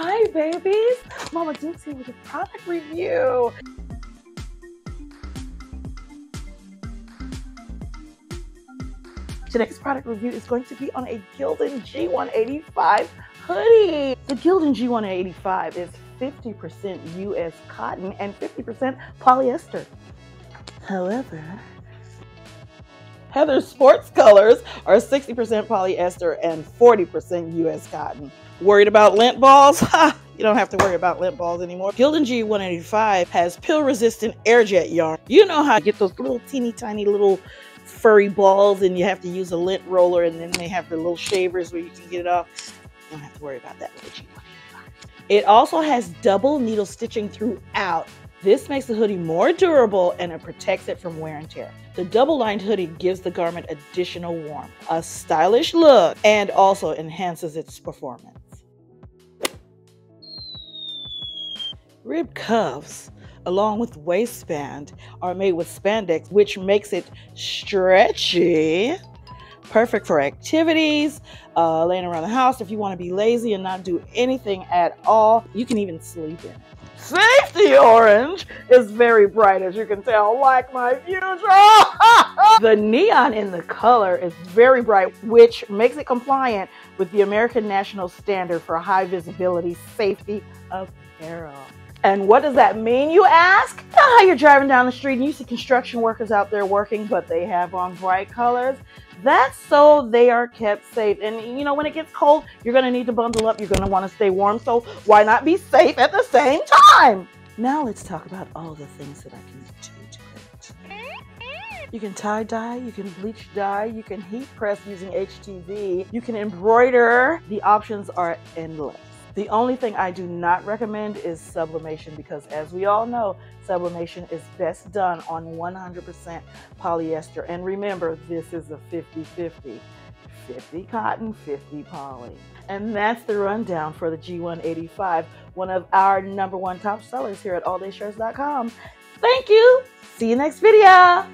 Hi, babies. Mama here with a product review. Today's product review is going to be on a Gildan G185 hoodie. The Gildan G185 is 50% US cotton and 50% polyester. However, Heather sports colors are 60% polyester and 40% US cotton. Worried about lint balls? You don't have to worry about lint balls anymore. Gildan G185 has pill resistant airjet yarn. You know how to get those little teeny tiny little furry balls and you have to use a lint roller and then they have the little shavers where you can get it off. You don't have to worry about that with the G185. It also has double needle stitching throughout. This makes the hoodie more durable and it protects it from wear and tear. The double lined hoodie gives the garment additional warmth, a stylish look, and also enhances its performance. Rib cuffs, along with waistband, are made with spandex, which makes it stretchy. Perfect for activities, uh, laying around the house. If you want to be lazy and not do anything at all, you can even sleep in it. Safety orange is very bright, as you can tell, like my future. the neon in the color is very bright, which makes it compliant with the American National Standard for High Visibility Safety Apparel. And what does that mean, you ask? You know how you're driving down the street and you see construction workers out there working, but they have on bright colors? That's so they are kept safe. And you know, when it gets cold, you're to need to bundle up. You're want to stay warm. So why not be safe at the same time? Now let's talk about all the things that I can do to it. You can tie dye, you can bleach dye, you can heat press using HTV, you can embroider. The options are endless. The only thing I do not recommend is sublimation because as we all know, sublimation is best done on 100% polyester. And remember, this is a 50-50. 50 cotton, 50 poly. And that's the rundown for the G185, one of our number one top sellers here at alldayshirts.com. Thank you. See you next video.